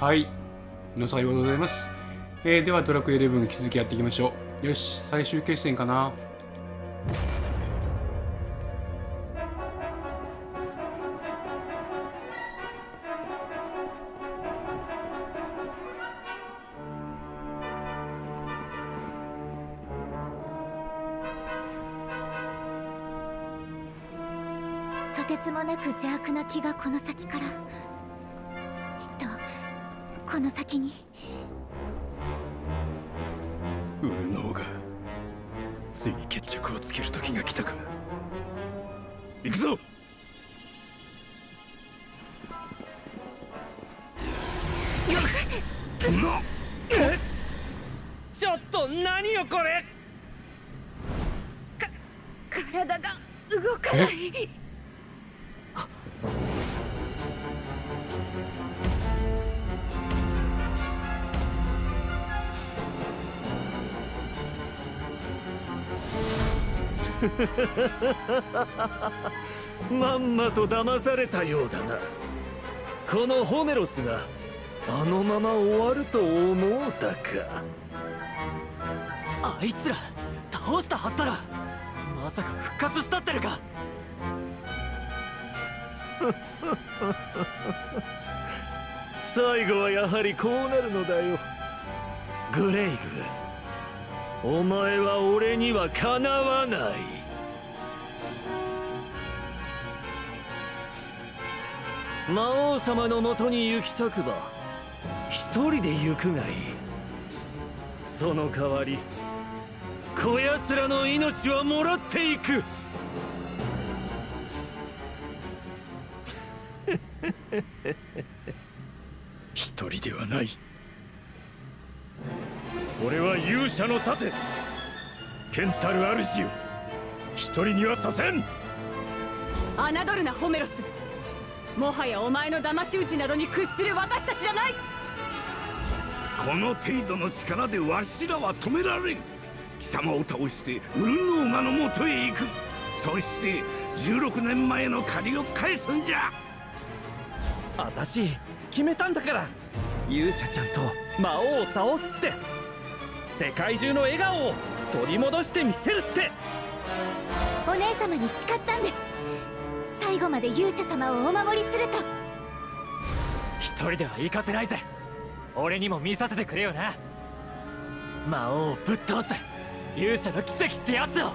はい。皆さんありがとうございます、えーではドラクエ11引き続きやっていきましょう。よし最終決戦かな。まんまと騙されたようだな。このホメロスがあのまま終わると思うたか。あいつら倒したはずだろまさか復活したってるか。最後はやはりこうなるのだよ。グレイグお前は俺にはかなわない魔王様のもとに行きたくば一人で行くがいい。その代わりこやつらの命はもらっていく。一人ではない。俺は勇者の盾。剣たる主よ一人にはさせん。侮るなホメロスもはやお前の騙し討ちなどに屈する私たちじゃない。この程度の力でわしらは止められん。貴様を倒してウルノーガのもとへ行く。そして16年前の借りを返すんじゃ。私決めたんだから。勇者ちゃんと魔王を倒すって。世界中の笑顔を取り戻してみせるって。お姉様に誓ったんです最後まで勇者様をお守りすると。一人では行かせないぜ。俺にも見させてくれよな。魔王をぶっ倒す。勇者の奇跡ってやつを。バ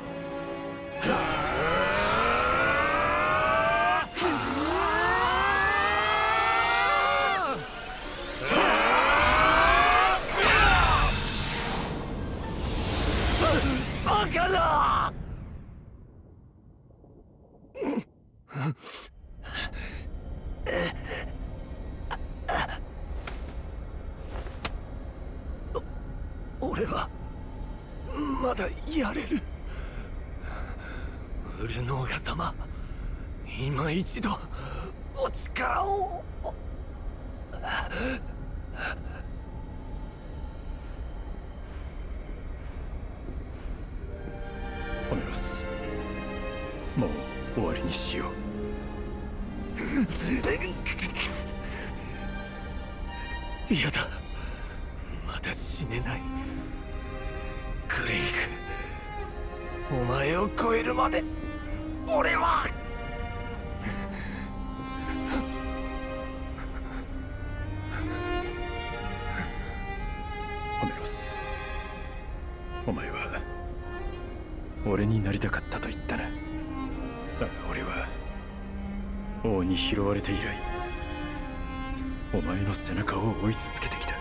お前の背中を追い続けてきた。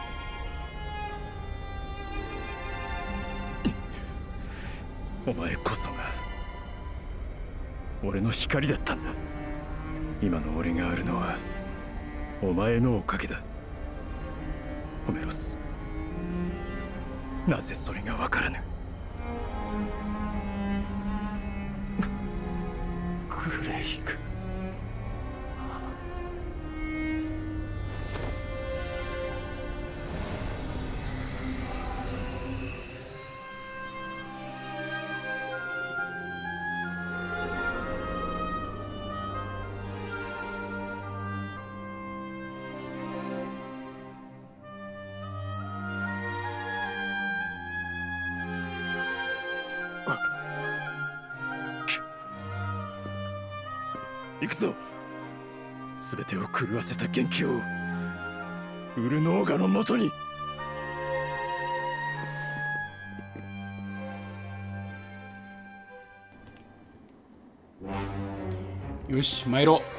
お前こそが俺の光だったんだ。今の俺があるのはお前のおかげだ。ホメロスなぜそれがわからぬ。グレイグ。らせた元気をウルノーガのもとに。よし参ろう。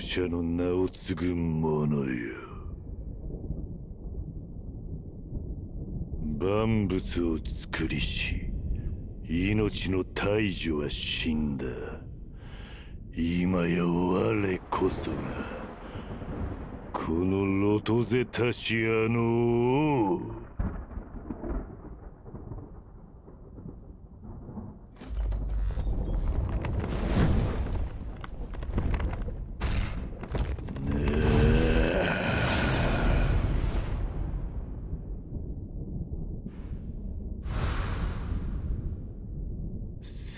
勇者の名を継ぐ者よ。万物を作りし命の大樹は死んだ。今や我こそがこのロトゼタシアの王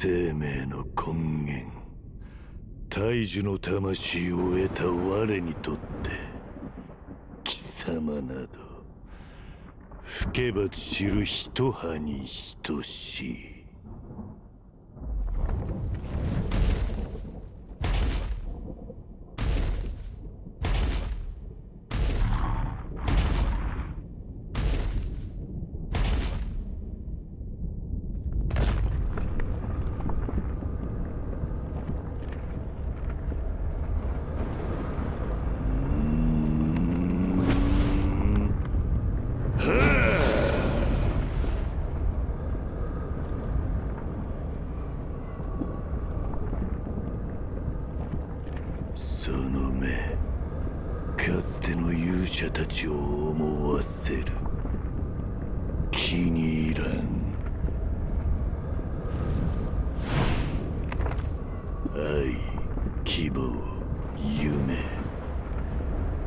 生命の根源大樹の魂を得た我にとって貴様など吹けば散る一葉に等しいその目かつての勇者たちを思わせる気に入らん愛希望夢。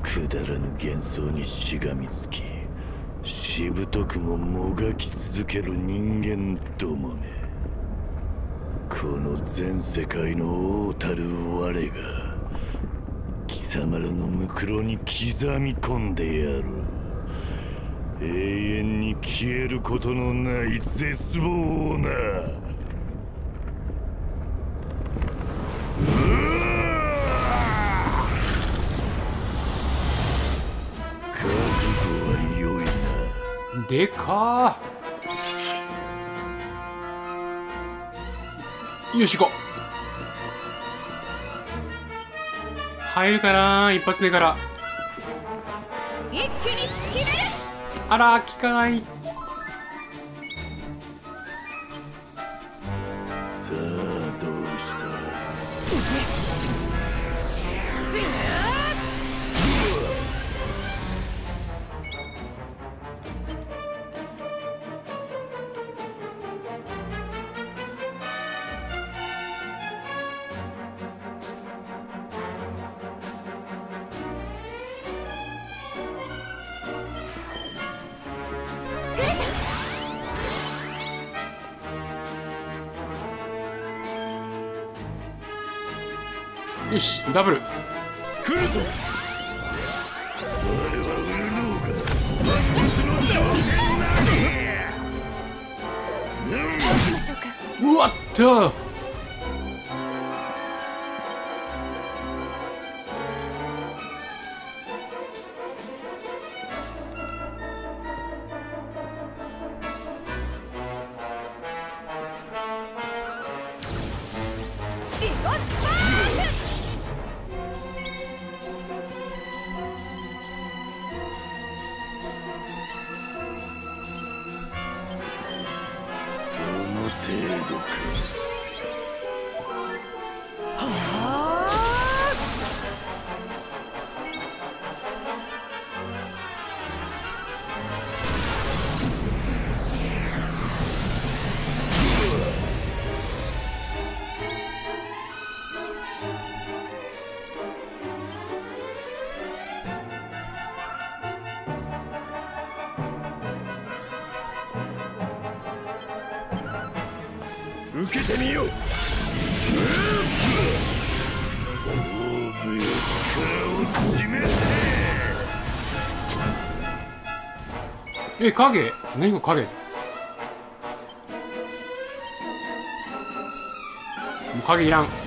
くだらぬ幻想にしがみつきしぶとくももがき続ける人間どもめ。この全世界の王たる我が貴様らのムクロに刻み込んでやる。永遠に消えることのない絶望をな。でかー。よし行こう。入るかな一発目から。あら効かないよしダブル。スクルトうわっと。え影？何が影？もう影いらん。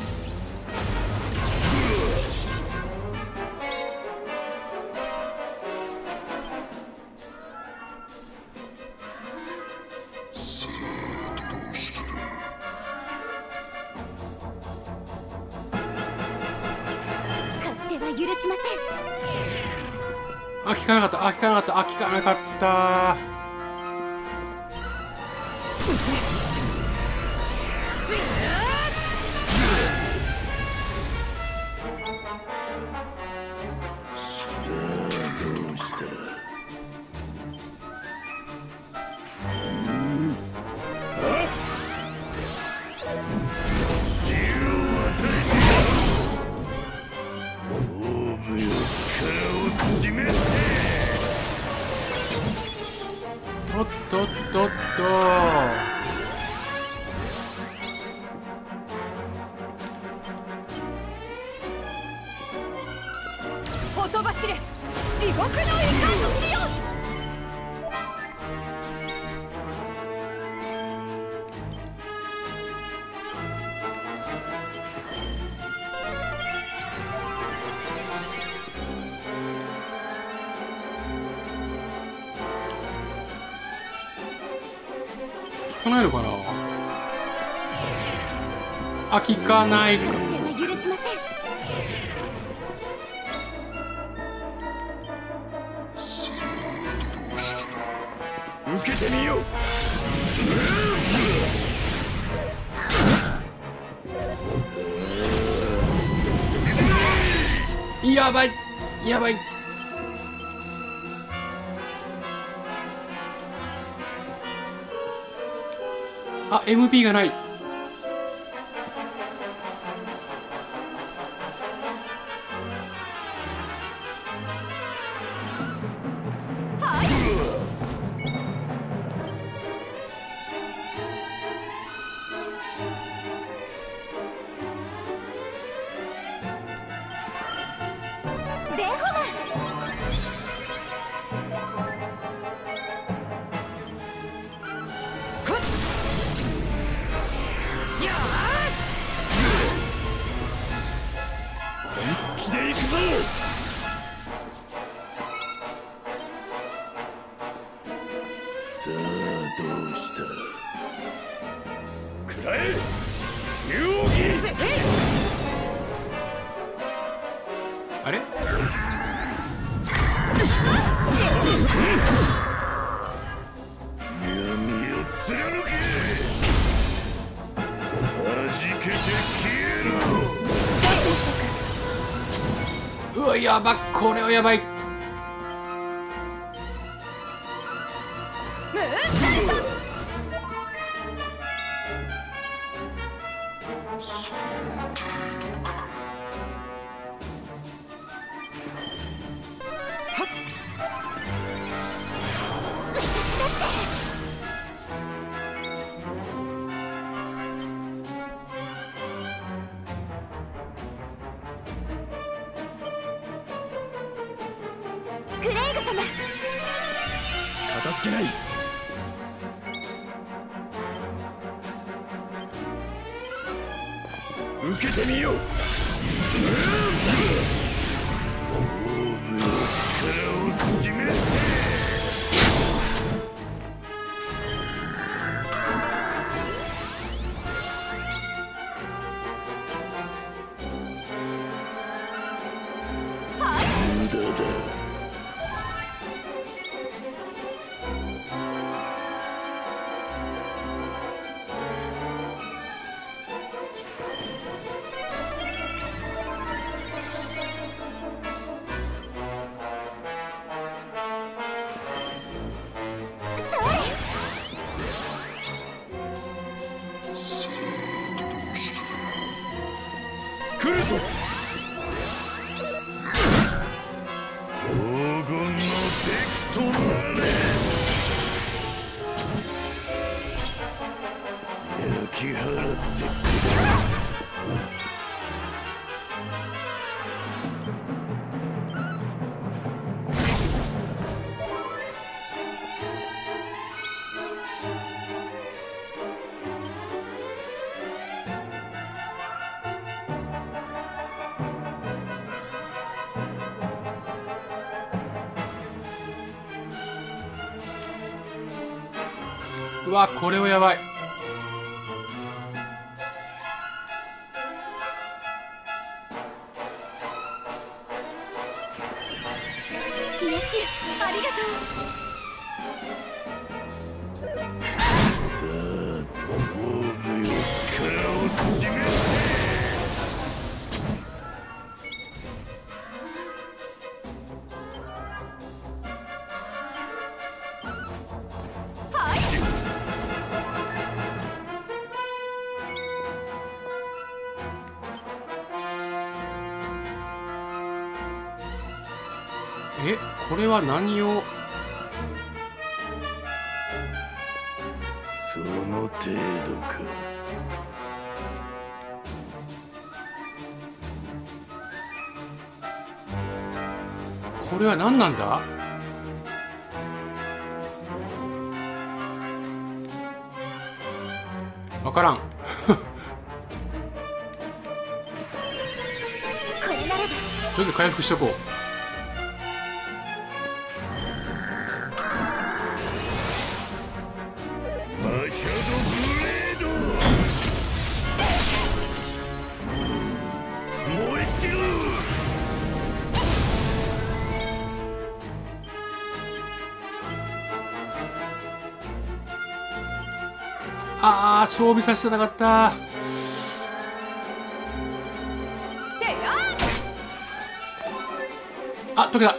かないのか。なあ聞かない受けてみよう。やばい。やばい MP がない。さあどうした？食らえあれ？闇を貫け。弾けて消えろ。うわやばこれはやばいわこれはやばい。れは何を？その程度か。これは何なんだ？わからん。とりあえず回復しとこう装備させてなかった。あ解けた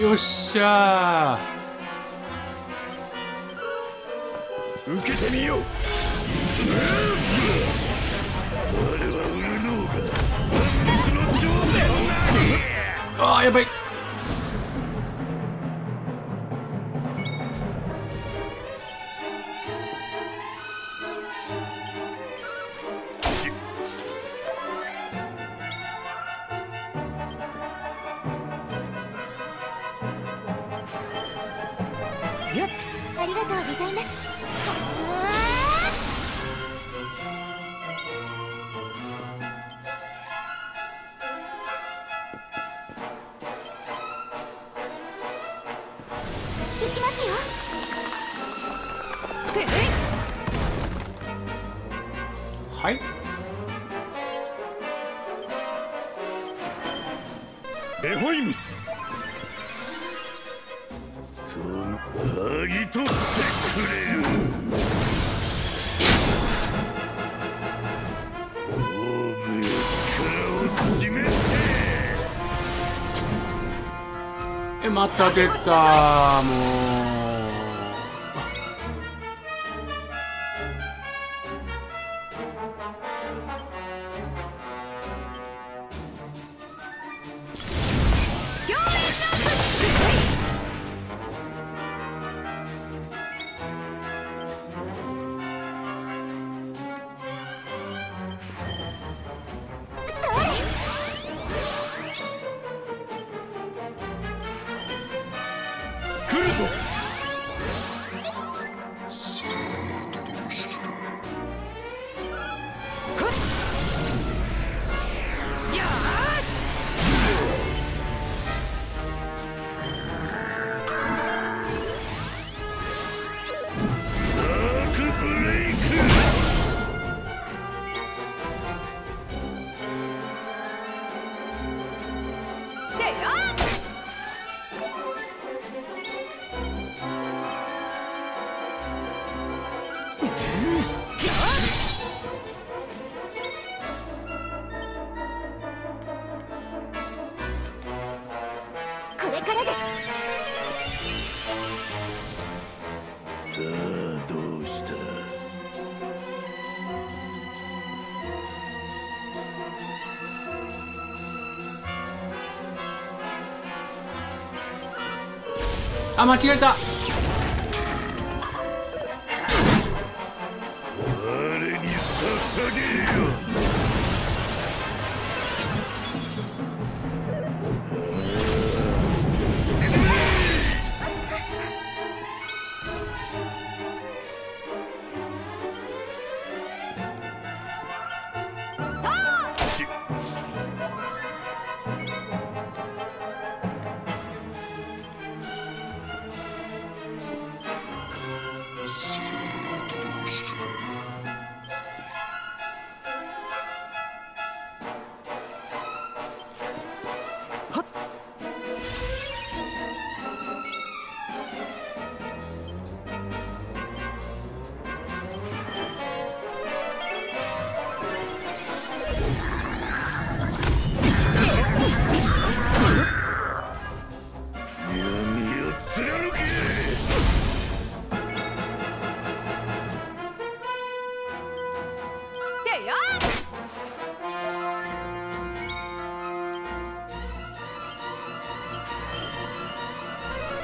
よっしゃ受けてみよう。あーやばい剥ぎ取ってくれる。えまた出たもう。れからですさあどうしたあ間違えた。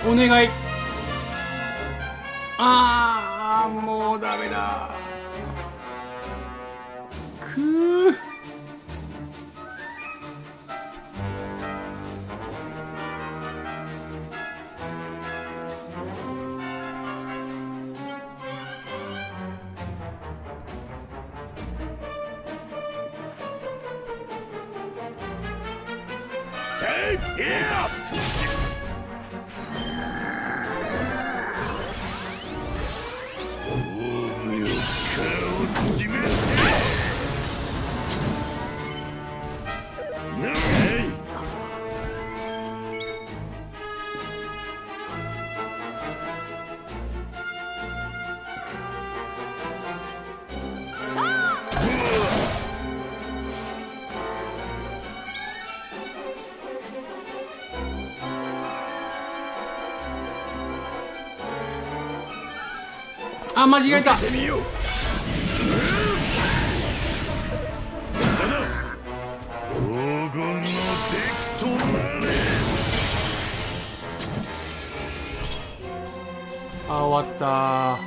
お願い。あーもうダメだ。あ間違えた。あ終わった。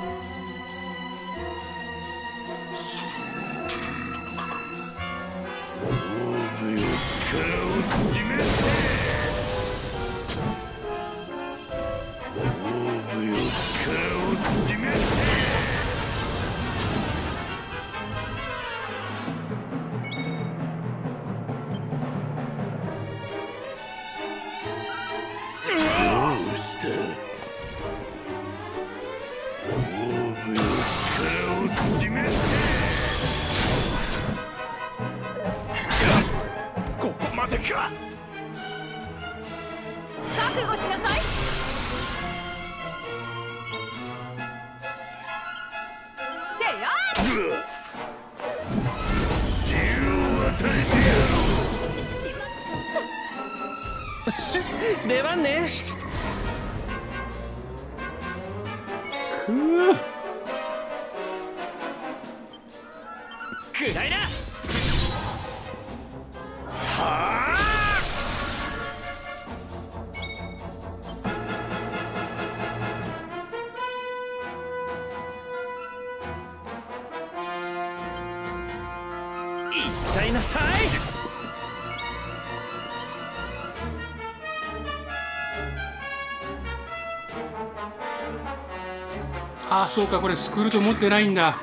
あそうかこれスクールと持ってないんだ。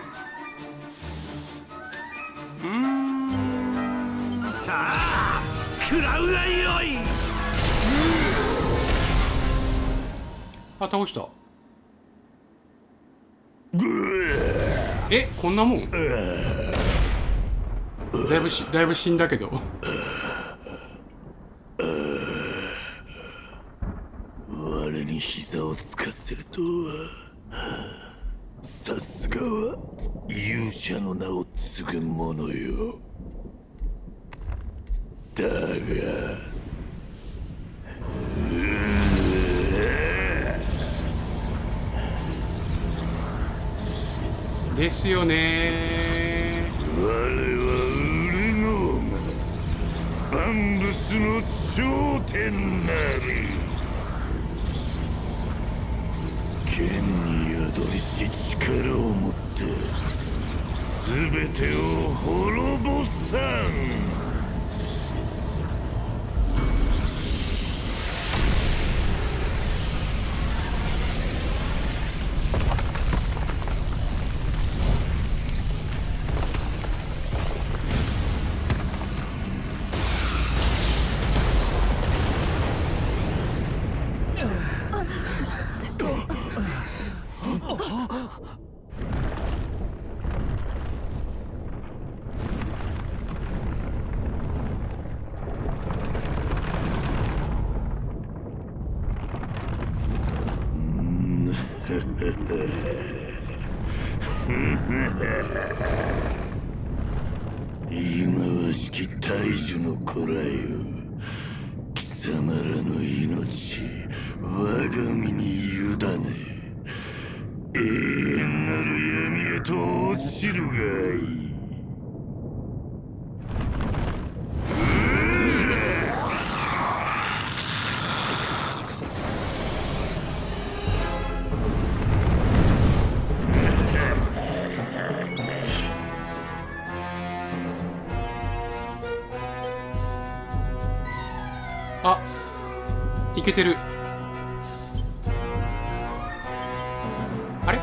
うん。さあ食らうがよい。あ倒した。えこんなもん？だいぶしだいぶ死んだけど。に膝をつかせるとは。さすがは勇者の名を継ぐ者よ。だが。ですよね剣なり。剣に宿りし力を持って全てを滅ぼさん。けてる。あれ？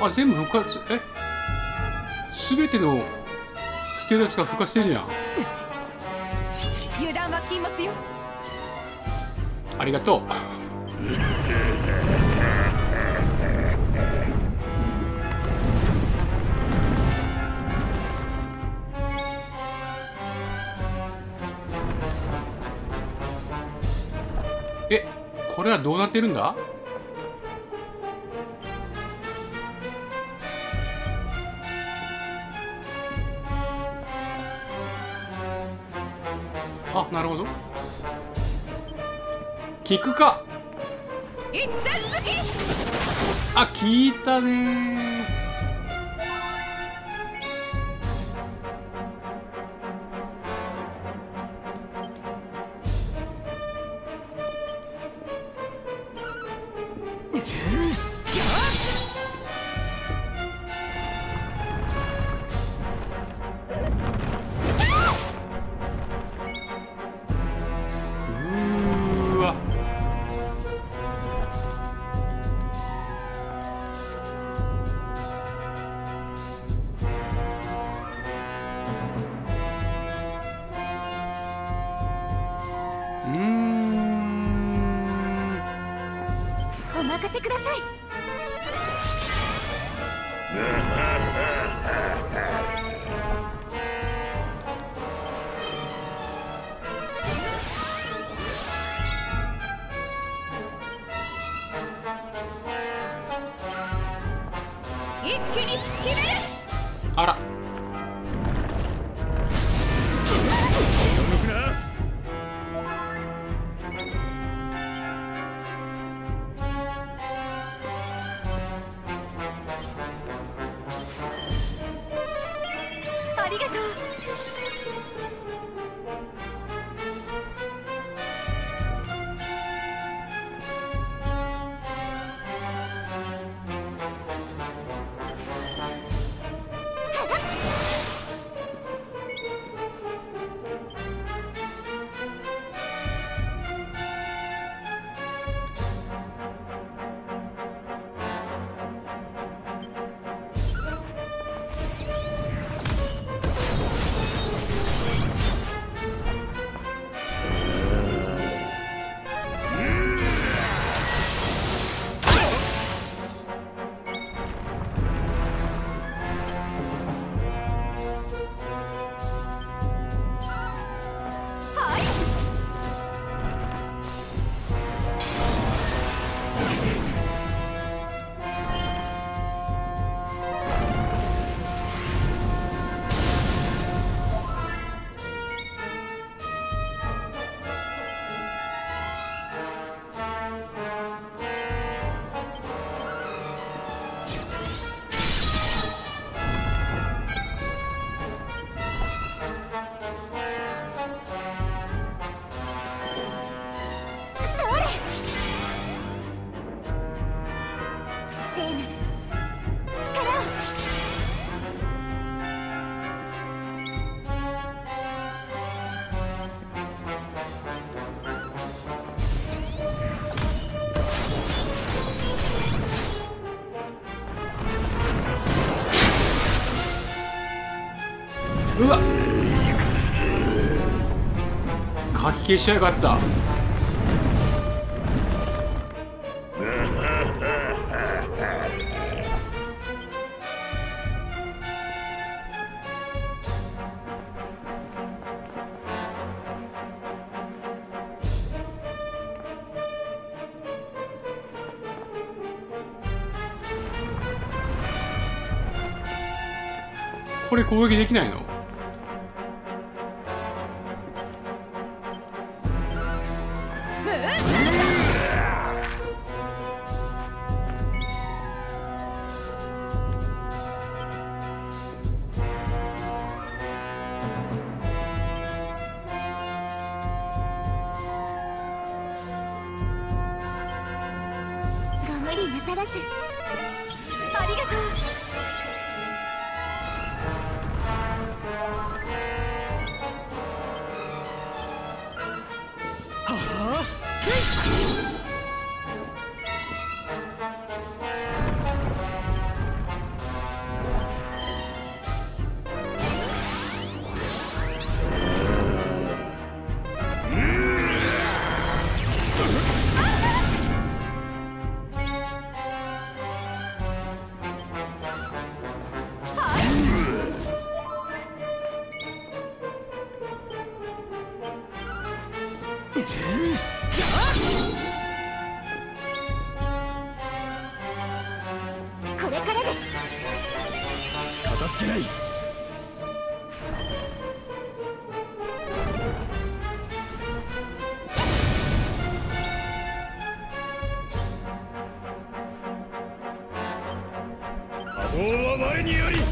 あ全部復活？え？全てのステータスが復活してるじゃん。油断は禁物よ。ありがとう。え、これはどうなってるんだ？あ、なるほど。聞くか。あ聞いたねください。消しやがった。これ攻撃できないの？により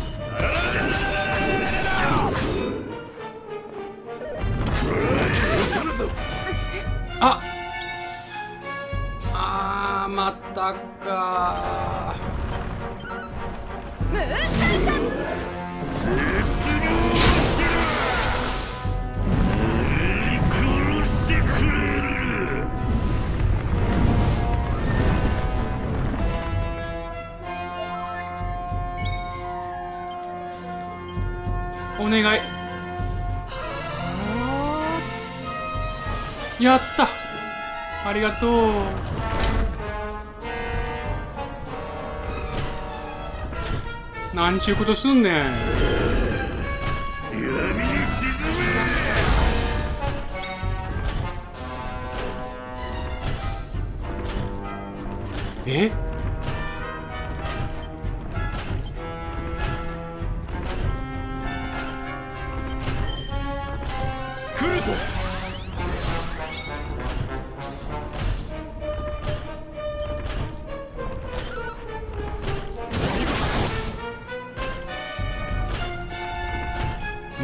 がとう。なんちゅうことすんねん。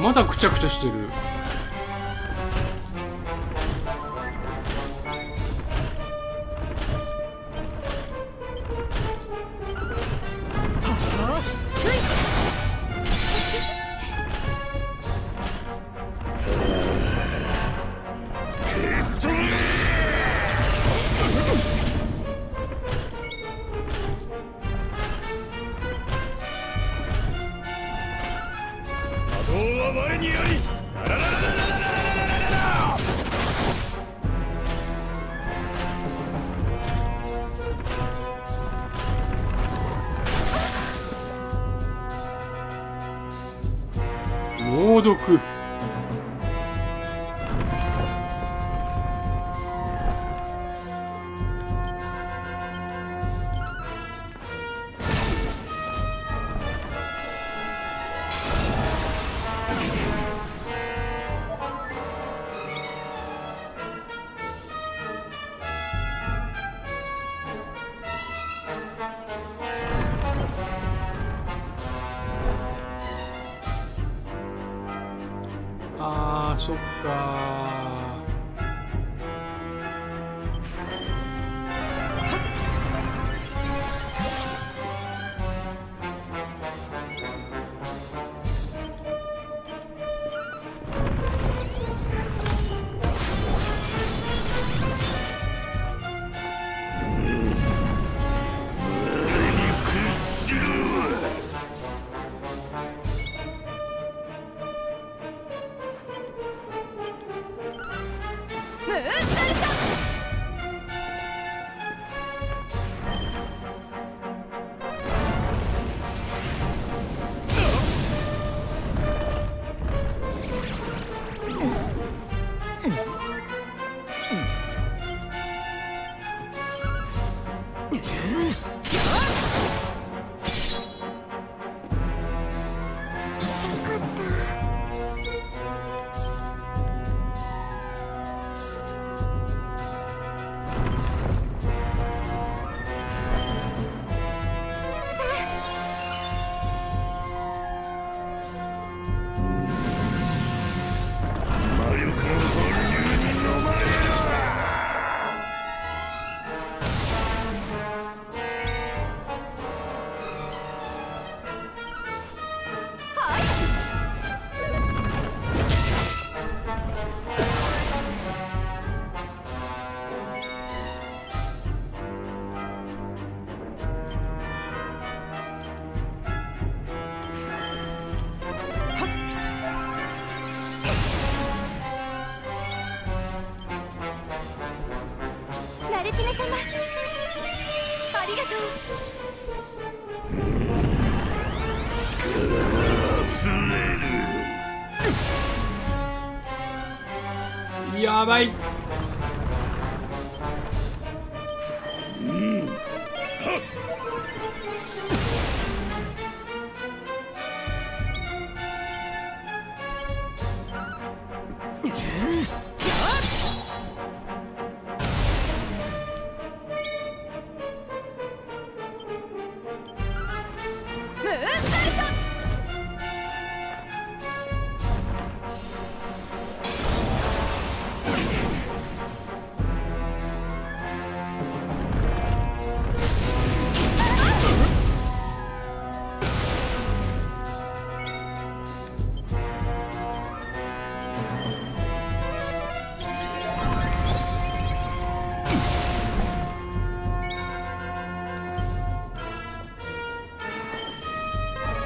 まだくちゃくちゃしてる。バイ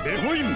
ベホイムう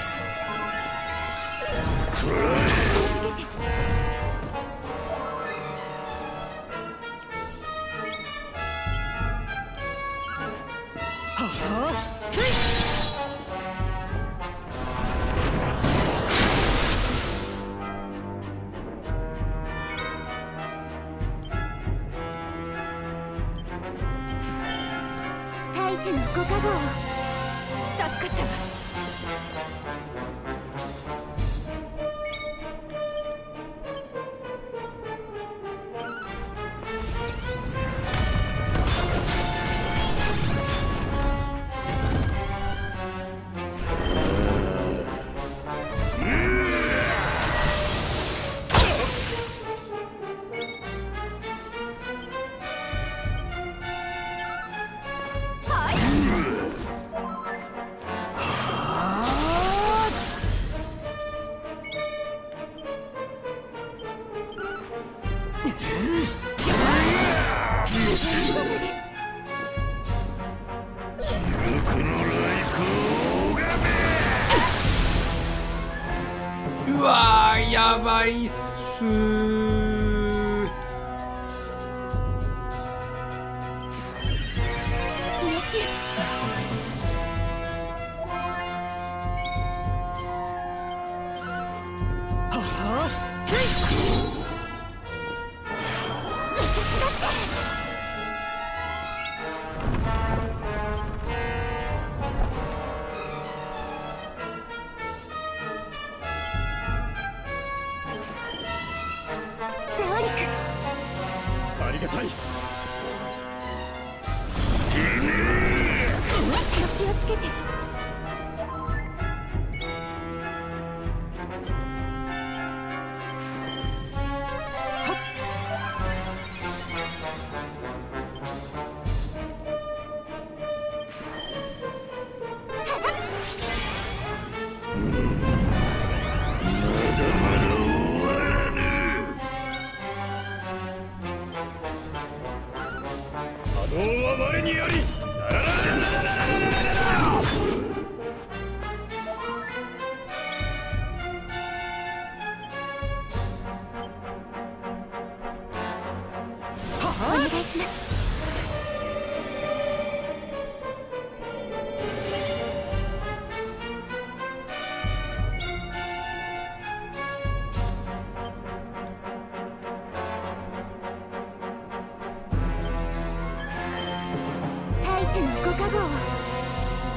主のご加護を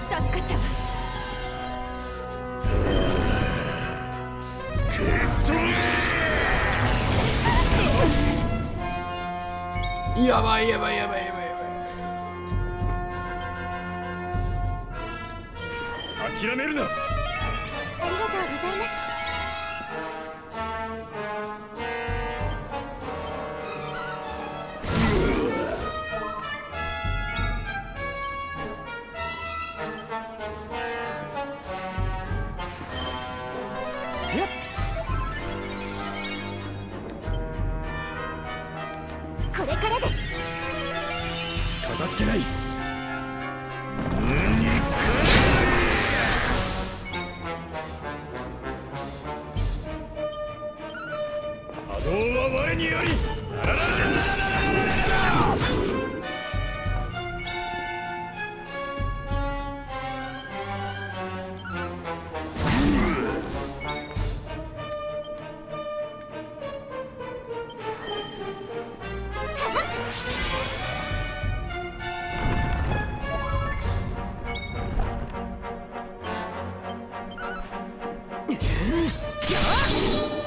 助かったわ。やばいやばいやばいやばいやばい。諦めるな。あっ!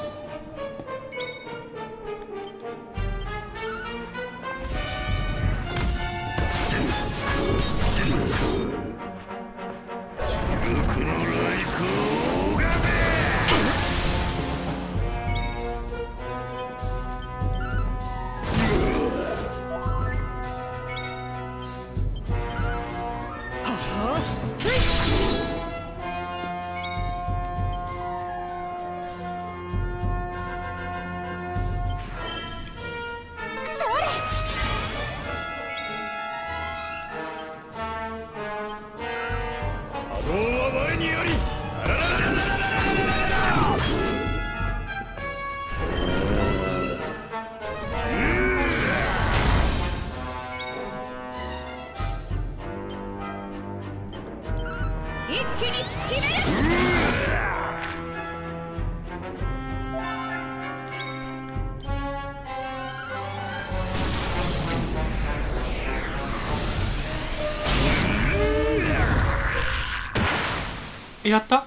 やった？